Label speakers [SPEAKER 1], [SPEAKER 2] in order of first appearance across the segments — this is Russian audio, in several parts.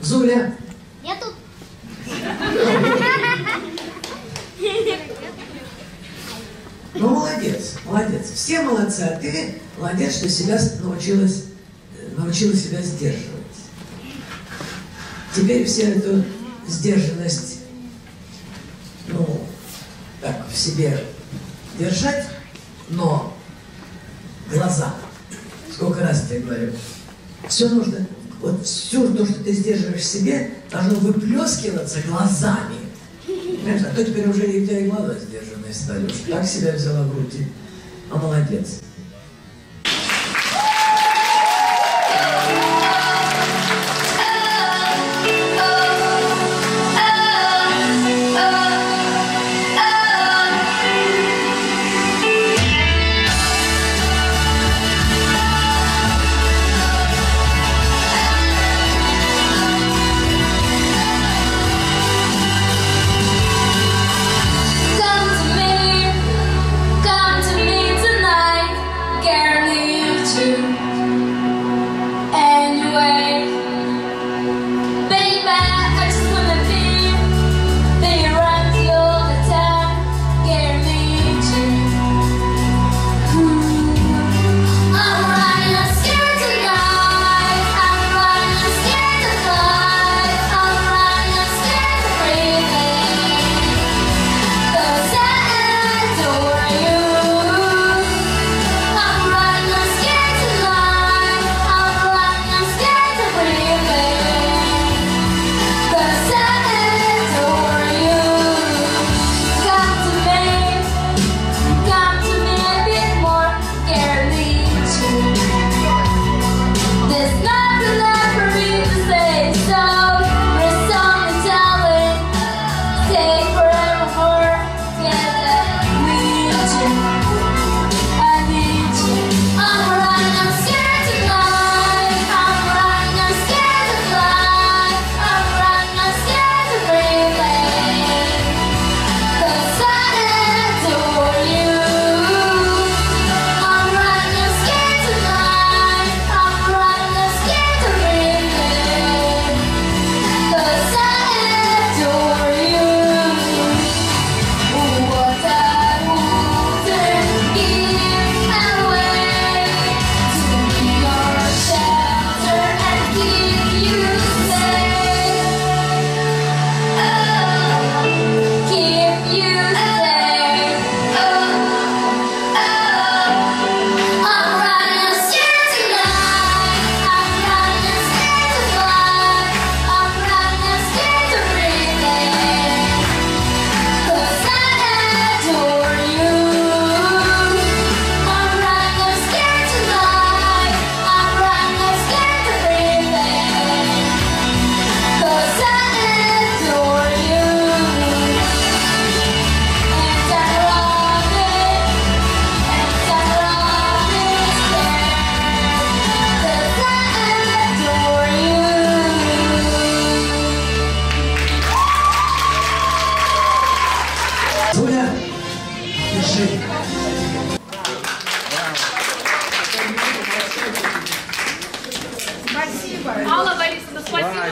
[SPEAKER 1] Зуля.
[SPEAKER 2] Я тут.
[SPEAKER 1] Ну, молодец, молодец. Все молодцы, а ты молодец, что себя научилась, э, научила себя сдерживать. Теперь все эту сдержанность, ну, так, в себе держать, но глаза. Сколько раз я тебе говорю, все нужно вот все то, что ты сдерживаешь в себе, должно выплескиваться глазами. Понимаешь? А то теперь уже и у тебя и глаза сдержанные стали. Уж так себя взяла в руки. А молодец.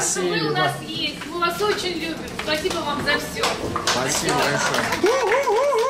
[SPEAKER 3] Спасибо. вы у нас есть. Мы вас очень любим. Спасибо вам за все.
[SPEAKER 4] Спасибо. большое.